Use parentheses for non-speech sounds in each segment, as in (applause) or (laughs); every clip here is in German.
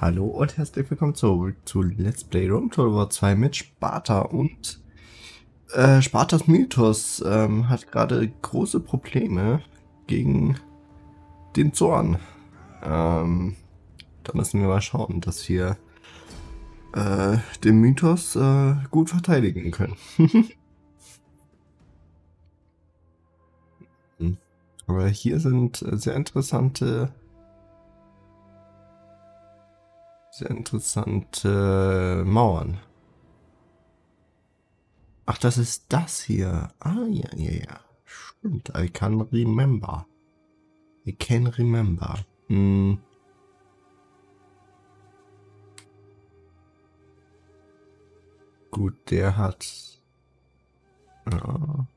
Hallo und herzlich willkommen zurück zu Let's Play Rome Tour War 2 mit Sparta und äh, Spartas Mythos ähm, hat gerade große Probleme gegen den Zorn. Ähm, da müssen wir mal schauen, dass wir äh, den Mythos äh, gut verteidigen können. (laughs) Aber hier sind sehr interessante sehr interessante Mauern. Ach, das ist das hier. Ah, ja, ja, ja. Stimmt, I can remember. I can remember. Hm. Gut, der hat... Ja. (clears throat)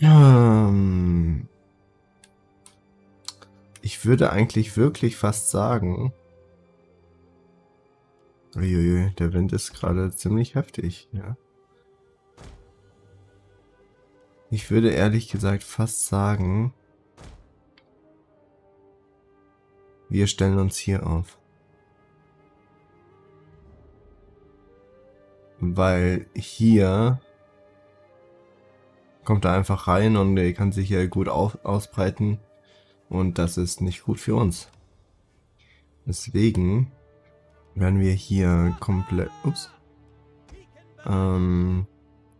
Ähm, ich würde eigentlich wirklich fast sagen... Uiuiui, der Wind ist gerade ziemlich heftig, ja. Ich würde ehrlich gesagt fast sagen... Wir stellen uns hier auf. Weil hier kommt er einfach rein und er kann sich hier gut auf, ausbreiten. Und das ist nicht gut für uns. Deswegen werden wir hier komplett... Ups. Ähm,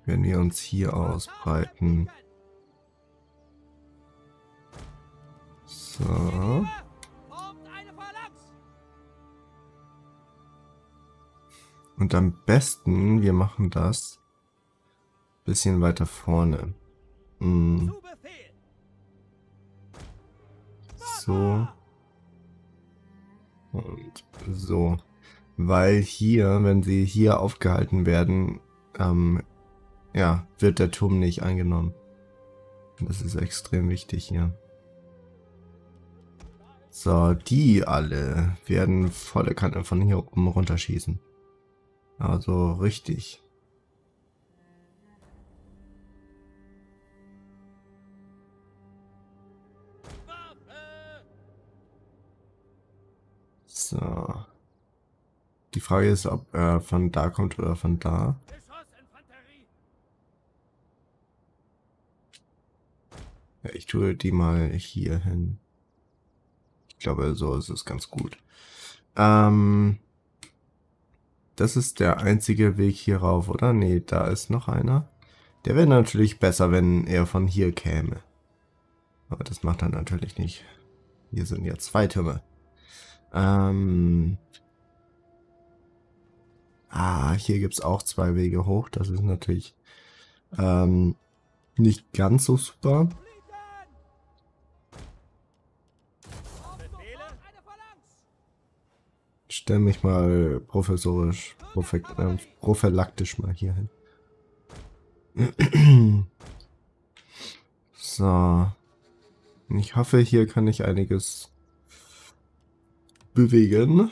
werden wir uns hier ausbreiten. So. Und am besten, wir machen das bisschen weiter vorne. Hm. So. Und so. Weil hier, wenn sie hier aufgehalten werden, ähm, ja, wird der Turm nicht eingenommen. Das ist extrem wichtig hier. So, die alle werden volle Kanne von hier oben runterschießen. Also richtig. So. Die Frage ist, ob er von da kommt oder von da. Ja, ich tue die mal hier hin. Ich glaube, so ist es ganz gut. Ähm, das ist der einzige Weg hier rauf, oder? Nee, da ist noch einer. Der wäre natürlich besser, wenn er von hier käme. Aber das macht er natürlich nicht. Hier sind ja zwei Türme. Ähm ah, hier gibt es auch zwei Wege hoch. Das ist natürlich ähm, nicht ganz so super. Ich stelle mich mal professorisch, äh, prophylaktisch mal hier hin. (clears throat) so. Ich hoffe, hier kann ich einiges bewegen.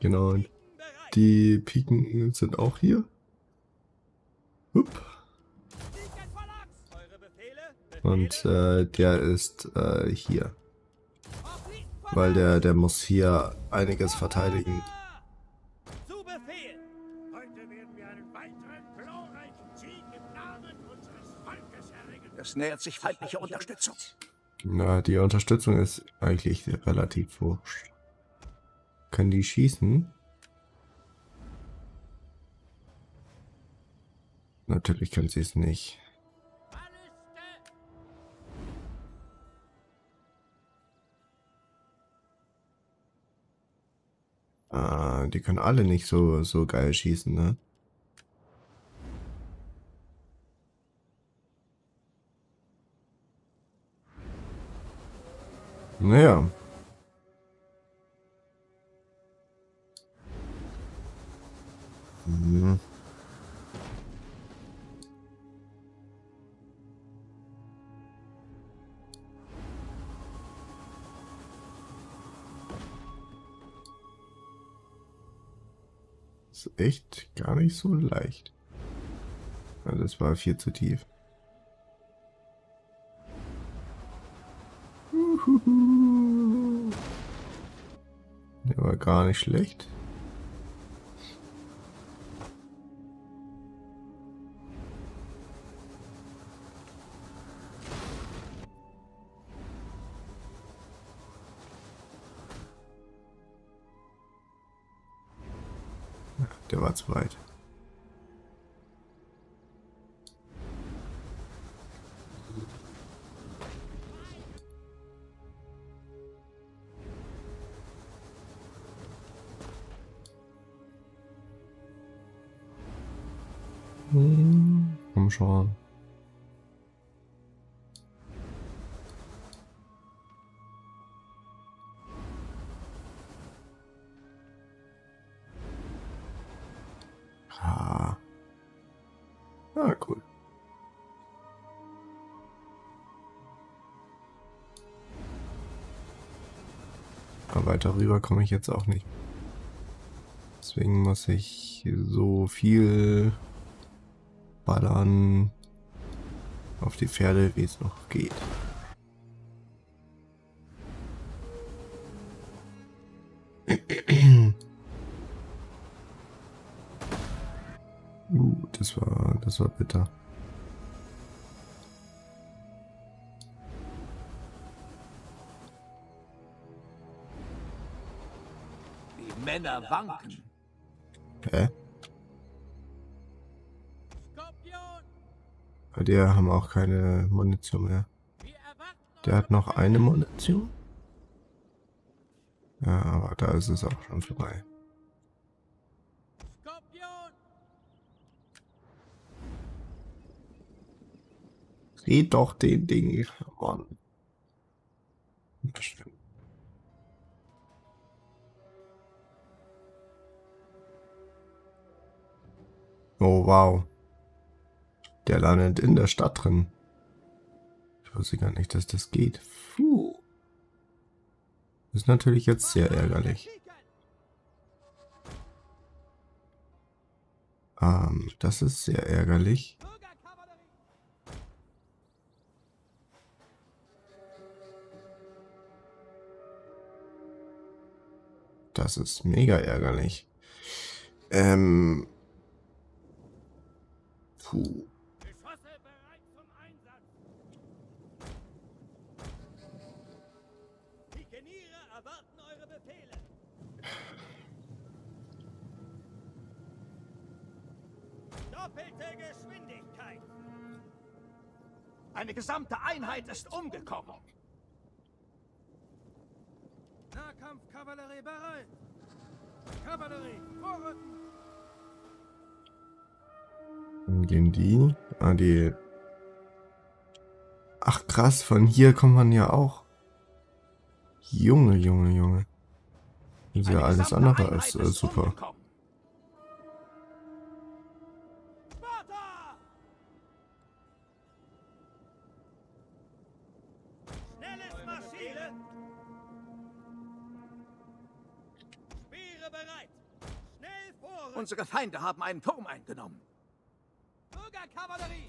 Genau, und die Piken sind auch hier. Hup. Und äh, der ist äh, hier. Weil der, der muss hier einiges verteidigen. Es nähert sich feindliche Unterstützung. Na, die Unterstützung ist eigentlich relativ wurscht. Können die schießen? Natürlich können sie es nicht. Ah, die können alle nicht so, so geil schießen, ne? Naja. Hm. Ist echt gar nicht so leicht. das war viel zu tief. Gar nicht schlecht. Der war zu weit. Komm. Ah. Ah, cool. Aber weiter rüber komme ich jetzt auch nicht. Deswegen muss ich so viel ballern auf die Pferde, wie es noch geht. uh, das war, das war bitter. Die Männer wanken. Hä? Bei der haben wir auch keine Munition mehr. Der hat noch eine Munition? Ja, aber da ist es auch schon vorbei. Red doch den Ding, Mann. Bestimmt. Oh, wow. Der landet in der Stadt drin. Ich wusste gar nicht, dass das geht. Puh. ist natürlich jetzt sehr ärgerlich. Ähm, das ist sehr ärgerlich. Das ist mega ärgerlich. Ähm. Puh. Eine gesamte Einheit ist umgekommen. Nahkampfkavallerie bereit. Kavallerie, vorrücken. Dann gehen die. Ah, die. Ach krass, von hier kommt man ja auch. Junge, Junge, Junge. Das ist ja alles andere als äh, ist super. umgekommen. Bereit! Schnell vorrücken! Unsere Feinde haben einen Turm eingenommen. Bürgerkavallerie!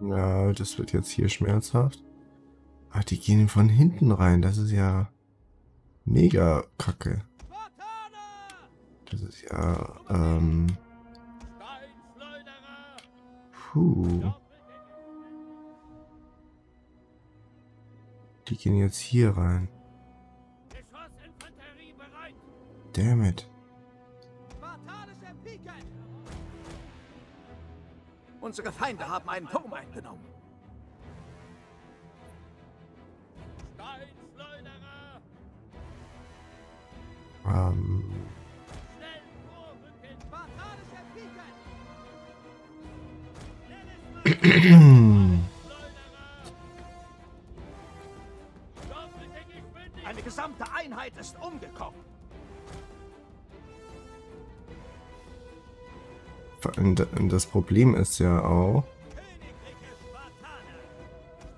Ja, das wird jetzt hier schmerzhaft. Ah, die gehen von hinten rein. Das ist ja mega kacke. Das ist ja, ähm, puh. Die gehen jetzt hier rein. Damn it. Unsere Feinde haben einen Turm eingenommen. Steinschleuderer! Ähm, Schnell vorrücken! (clears throat) Einheit ist umgekommen. das Problem ist ja auch, Königliche Spartaner!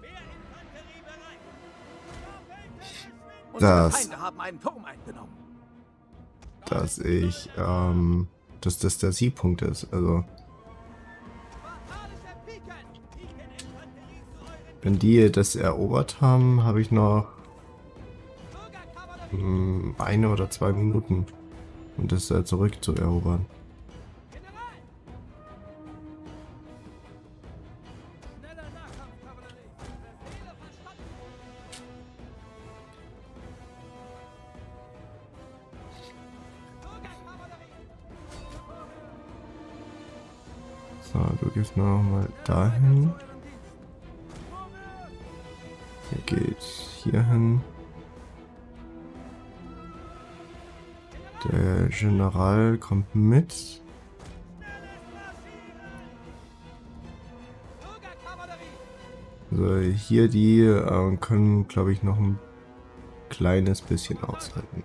Mehr Infanterie bereit! Doppelte Geschwindigkeit! Unsere Das- Feinde haben einen Turm eingenommen. dass ich, ähm, dass das der Siegpunkt ist. Also, Wenn die das erobert haben, habe ich noch eine oder zwei Minuten, um das äh, zurückzuerobern. So, du gehst noch mal dahin. Ihr geht hier hin. Der General kommt mit. Also hier die äh, können, glaube ich, noch ein kleines bisschen aushalten,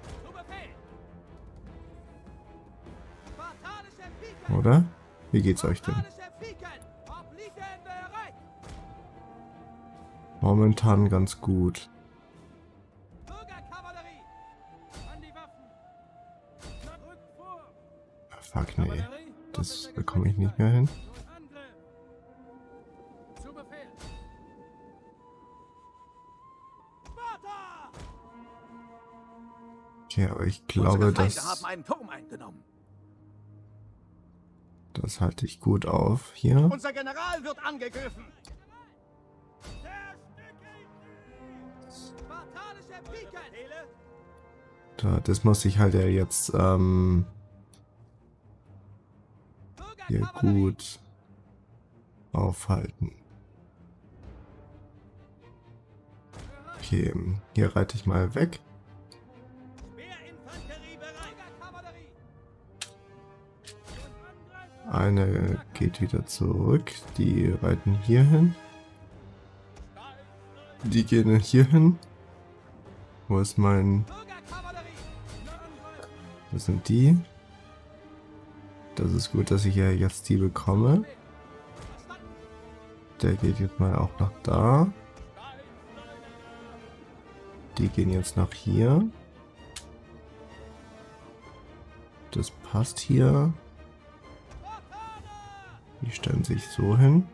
oder? Wie geht's euch denn? Momentan ganz gut. Fuck, nee. Das bekomme ich nicht mehr hin. Okay, aber ich glaube, Feinde das, halte ich gut auf hier. Unser General wird angegriffen. Da, das muss ich halt ja jetzt ähm, hier gut aufhalten. Okay, hier reite ich mal weg. Eine geht wieder zurück. Die reiten hier hin. Die gehen hier hin. Wo ist mein... Das sind die. Das ist gut, dass ich ja jetzt die bekomme. Der geht jetzt mal auch nach da. Die gehen jetzt nach hier. Das passt hier. Die stellen sich so hin.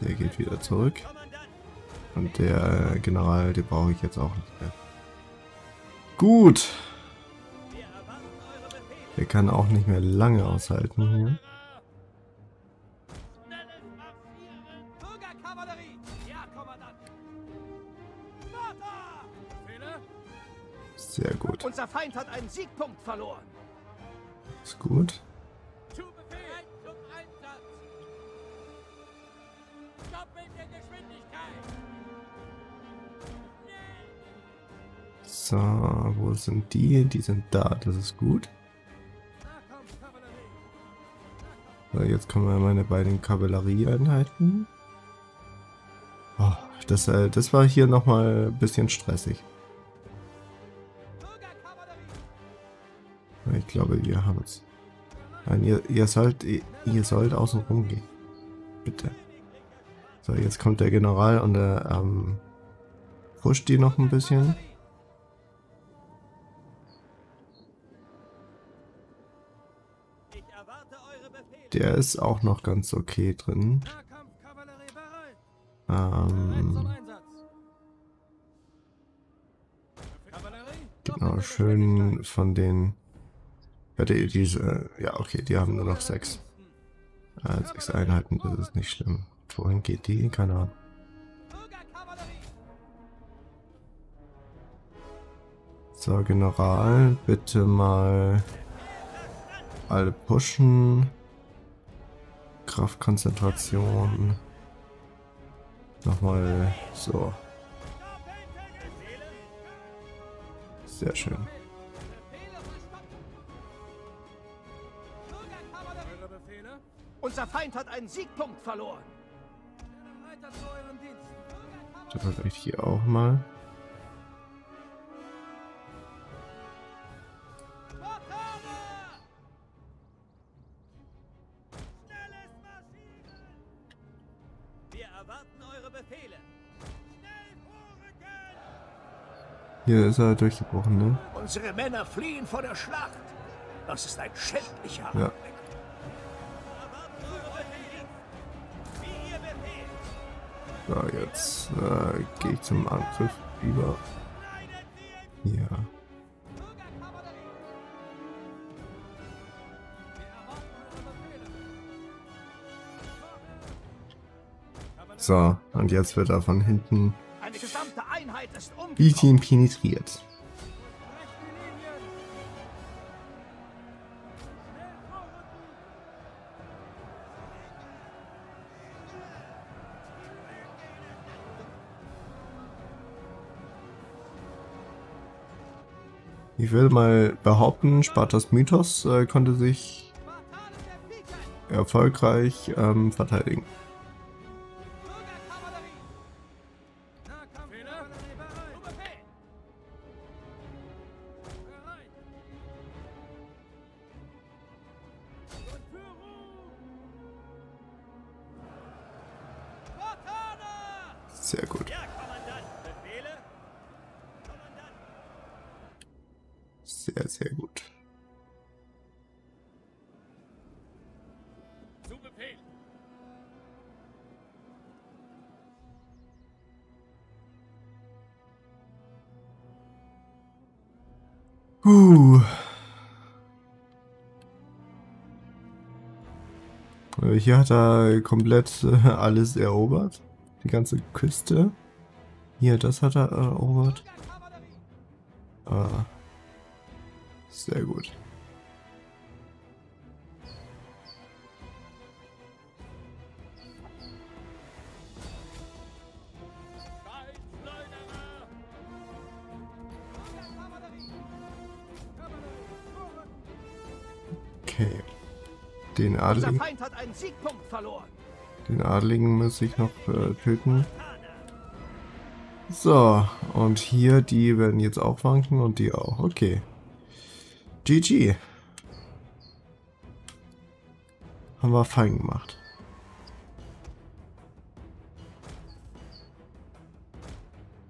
Der geht wieder zurück. Und der General, den brauche ich jetzt auch nicht mehr. Gut. Der kann auch nicht mehr lange aushalten hier. Schnelles Marschieren! Bürgerkavallerie! Ja, Kommandant! Sparta! Befehle? Sehr gut. Unser Feind hat einen Siegpunkt verloren. Ist gut. Zu Befehl! Zum Einsatz! Doppelte Geschwindigkeit! So, wo sind die? Die sind da. Das ist gut. So, jetzt kommen wir meine beiden Kavallerieeinheiten. Oh, das, äh, das war hier nochmal ein bisschen stressig. Ich glaube, wir haben es. Nein, ihr, ihr sollt, ihr, ihr sollt außen rum gehen. Bitte. So, jetzt kommt der General und er ähm, pusht die noch ein bisschen. Der ist auch noch ganz okay drin. Ähm, genau, schön von den... Ja, die, diese... Ja, okay, die haben nur noch sechs. Äh, sechs Einheiten, das ist nicht schlimm. Wohin geht die? Keine Ahnung. So, General, bitte mal alle pushen. Kraftkonzentration. Nochmal so. Sehr schön. Unser Feind hat einen Siegpunkt verloren. Das vielleicht hier auch mal. Hier ist er durchgebrochen, ne? Unsere Männer fliehen vor der Schlacht. Das ist ein schändlicher Ja. So, jetzt äh, gehe ich zum Angriff über. Ja. So, und jetzt wird er von hinten Eine gesamte Einheit ist ihn penetriert. Ich würde mal behaupten, Spartas Mythos äh, konnte sich erfolgreich ähm, verteidigen. Huh. Äh, Hier hat er komplett äh, alles erobert. Die ganze Küste. Hier, das hat er erobert. Ah. Sehr gut. Den Adligen, Feind hat einen Siegpunkt verloren. den Adligen muss ich noch äh, töten. So, und hier, die werden jetzt auch wanken und die auch. Okay. GG. Haben wir fein gemacht.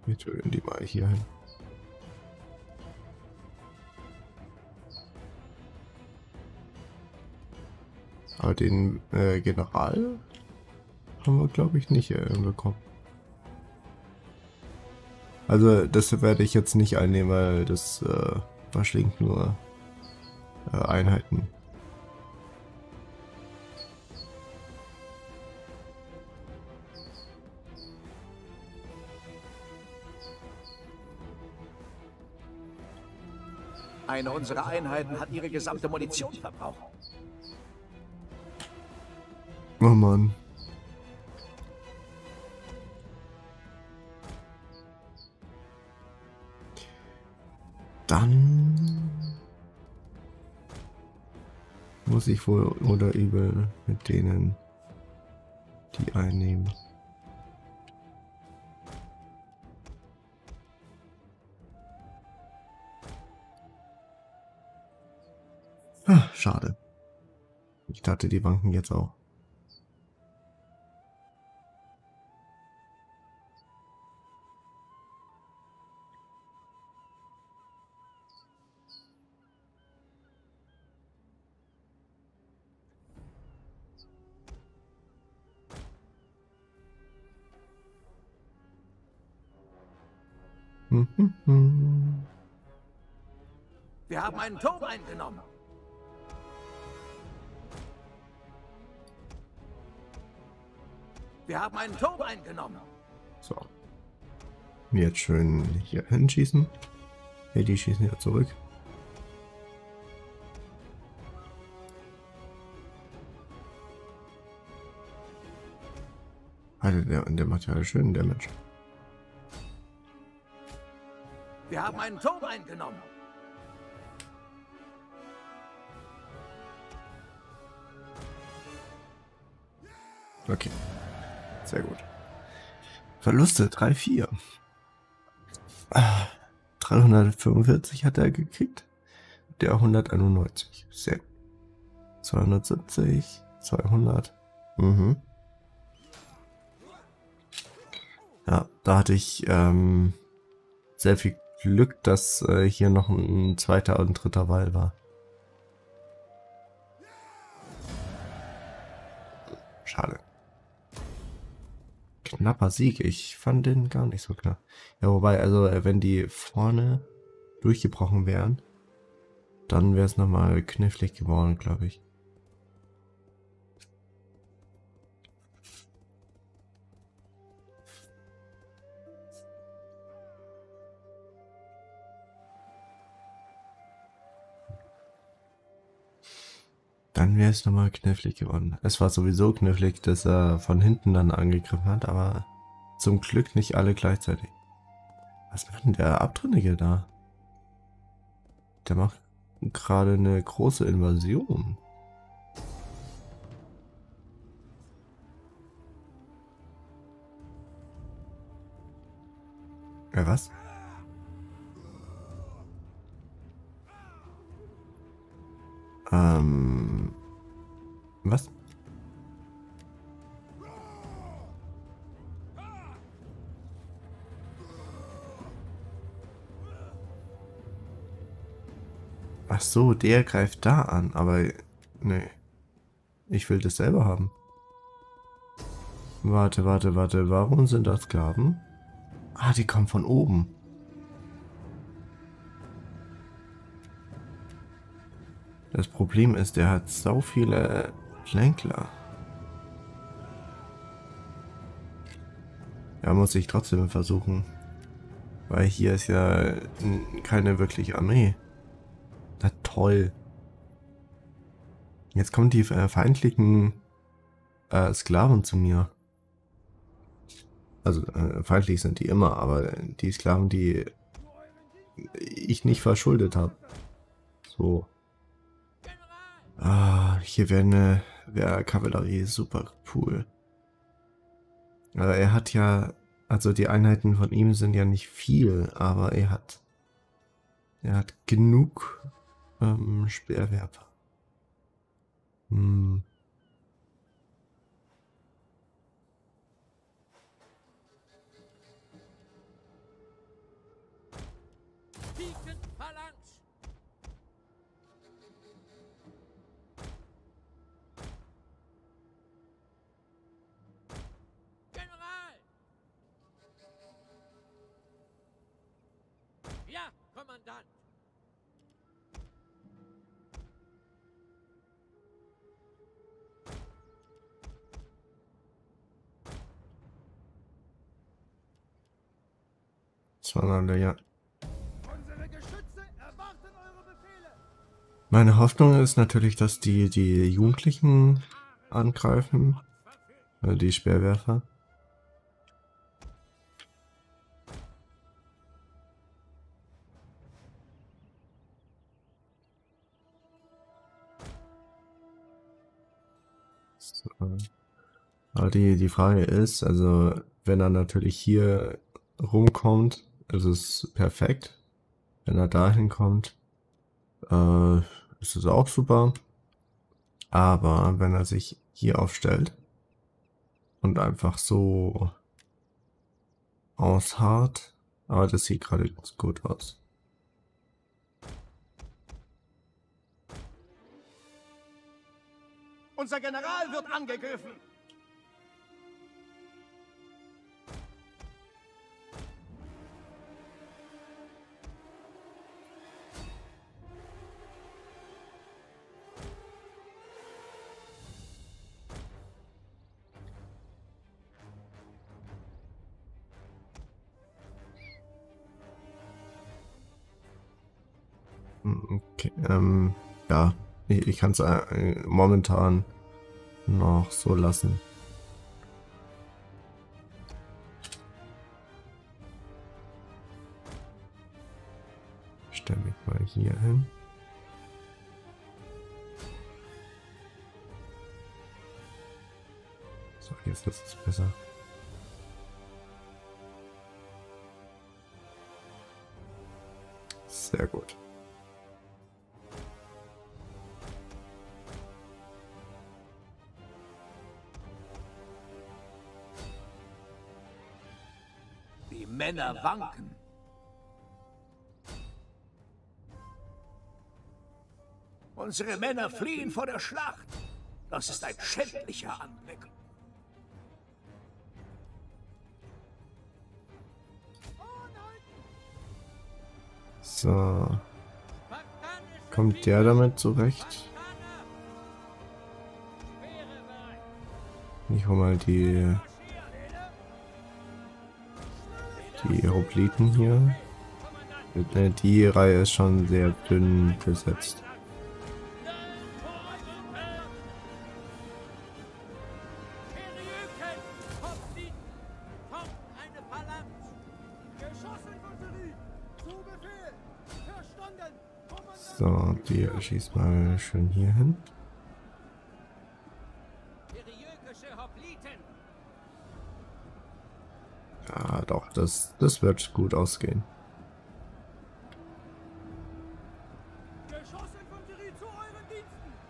Wir töten die mal hier hin. Aber den äh, General haben wir, glaube ich, nicht äh, bekommen. Also das werde ich jetzt nicht einnehmen, weil das äh, verschlingt nur äh, Einheiten. Eine unserer Einheiten hat ihre gesamte Munition verbraucht. Oh Mann. Dann muss ich wohl oder übel mit denen die einnehmen. Ah, schade. Ich dachte, die wanken jetzt auch. Wir haben einen Turm eingenommen. Wir haben einen Turm eingenommen. So. Jetzt schön hier hinschießen. Ja, die schießen ja zurück. Alter, der, der macht ja schön Damage. Wir haben einen Turm eingenommen. Okay. Sehr gut. Verluste 3-4. Ah, 345 hat er gekriegt. Der 191. Sehr gut. 270. 200. Mhm. Ja, da hatte ich ähm, sehr viel Glück, dass äh, hier noch ein zweiter und dritter Wall war. knapper Sieg. Ich fand den gar nicht so knapp. Ja, wobei, also äh, wenn die vorne durchgebrochen wären, dann wäre es nochmal knifflig geworden, glaube ich. Dann wäre es nochmal knifflig geworden. Es war sowieso knifflig, dass er von hinten dann angegriffen hat, aber zum Glück nicht alle gleichzeitig. Was macht denn der Abtrünnige da? Der macht gerade eine große Invasion. Ja, was? Ähm. Was? Ach so, der greift da an, aber nee. Ich will das selber haben. Warte, warte, warte. Warum sind das Sklaven? Ah, die kommen von oben. Das Problem ist, der hat so viele Plänkler. Ja, muss ich trotzdem versuchen. Weil hier ist ja keine wirkliche Armee. Na toll. Jetzt kommen die äh, feindlichen äh, Sklaven zu mir. Also äh, feindlich sind die immer, aber die Sklaven, die ich nicht verschuldet habe. So. Ah, hier eine wär Kavallerie super cool. Aber er hat ja, also die Einheiten von ihm sind ja nicht viel, aber er hat, er hat genug ähm, Speerwerfer. Hm. Befehle! Meine Hoffnung ist natürlich, dass die, die Jugendlichen angreifen. Äh, die Speerwerfer. So. Aber die, die Frage ist, also wenn er natürlich hier rumkommt, ist es perfekt. Wenn er dahin kommt, äh, ist es auch super. Aber wenn er sich hier aufstellt und einfach so ausharrt, aber das sieht gerade gut aus. Unser General wird angegriffen. Okay, ähm, ja, ich, ich kann es äh, momentan noch so lassen. Ich stelle mich mal hier hin. So, jetzt ist es besser. Sehr gut. Wanken. Unsere Männer fliehen vor der Schlacht. Das ist ein schändlicher Anblick. So. Kommt der damit zurecht? Ich hole mal die die Hopliten hier. Äh, die Reihe ist schon sehr dünn besetzt. So, die schießt mal schön hier hin. Ja, doch, das, das wird gut ausgehen.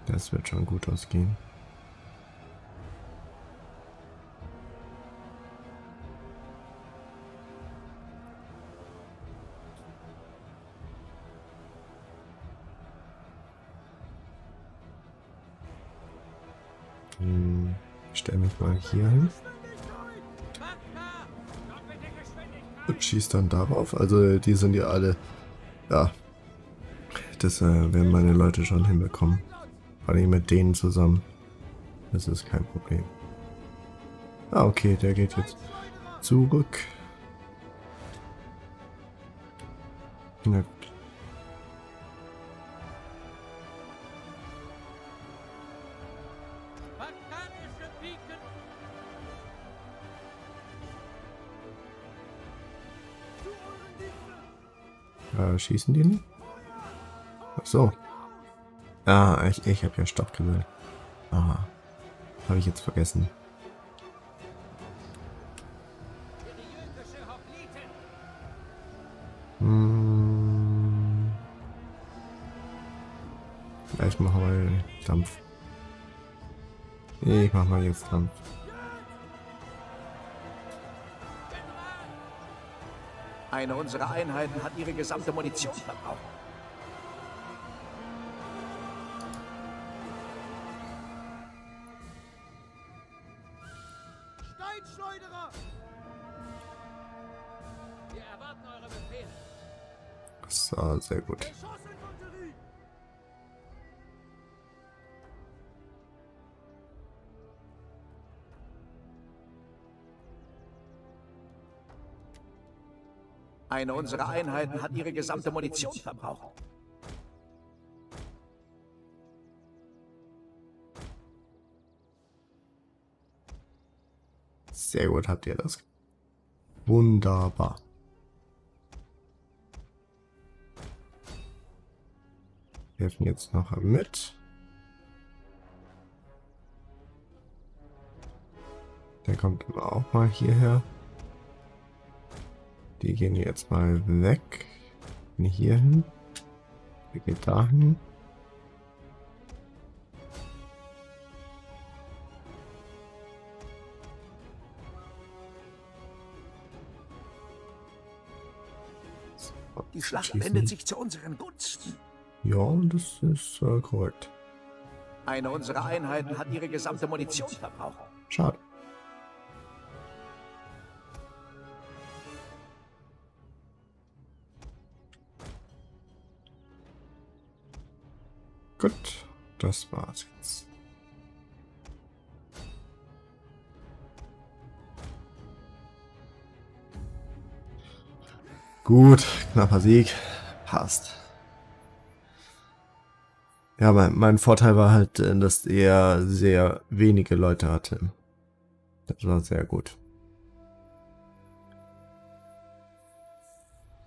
Das wird schon gut ausgehen. Hm, ich stelle mich mal hier hin. Schießt dann darauf. Also die sind ja alle... Ja. Das äh, werden meine Leute schon hinbekommen. Vor allem mit denen zusammen. Das ist kein Problem. Ah, okay, der geht jetzt zurück. Na Schießen die nicht? Ach so. Ah, ich, ich habe ja Stopp gewählt. Ah, habe ich jetzt vergessen. Hm. Ich mache mal Dampf. Ich mache mal jetzt Dampf. Eine unserer Einheiten hat ihre gesamte Munition verbraucht. Steinschleuderer! Wir erwarten eure Befehle. So, sehr gut. Eine unserer Einheiten hat ihre gesamte Munition verbraucht. Sehr gut habt ihr das. Wunderbar. Helfen jetzt noch mit. Der kommt auch mal hierher. Die gehen jetzt mal weg. Hier hin. Der geht dahin. Die Schlacht Schießen. wendet sich zu unseren Gunsten. Ja, das ist äh, korrekt. Eine unserer Einheiten hat ihre gesamte Munition verbraucht. Schade. Gut, das war's jetzt. Gut, knapper Sieg. Passt. Ja, mein, mein Vorteil war halt, äh, dass er sehr wenige Leute hatte. Das war sehr gut.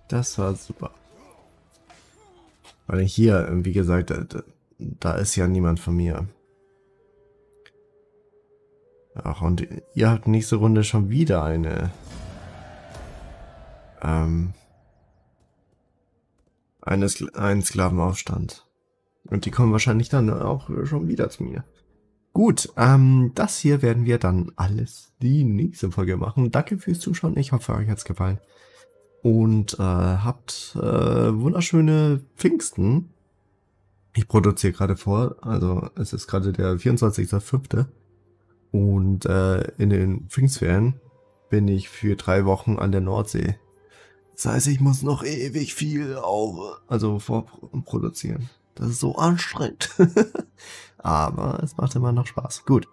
Das war super. Weil hier, wie gesagt, da, ist ja niemand von mir. Ach, und ihr habt nächste Runde schon wieder eine. Ähm. Eine Skla einen Sklavenaufstand. Und die kommen wahrscheinlich dann auch schon wieder zu mir. Gut, ähm, das hier werden wir dann alles die nächste Folge machen. Danke fürs Zuschauen. Ich hoffe, euch hat's gefallen. Und äh, habt äh, wunderschöne Pfingsten. Ich produziere gerade vor, also es ist gerade der 24.05. Und äh, in den Pfingstferien bin ich für drei Wochen an der Nordsee. Das heißt, ich muss noch ewig viel auf, also vorproduzieren. Das ist so anstrengend. (laughs) Aber es macht immer noch Spaß. Gut.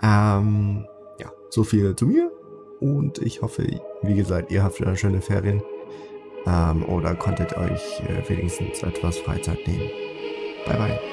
Ähm, ja, so viel zu mir. Und ich hoffe, wie gesagt, ihr habt wieder schöne Ferien. Ähm, oder konntet euch äh, wenigstens etwas Freizeit nehmen. 拜拜。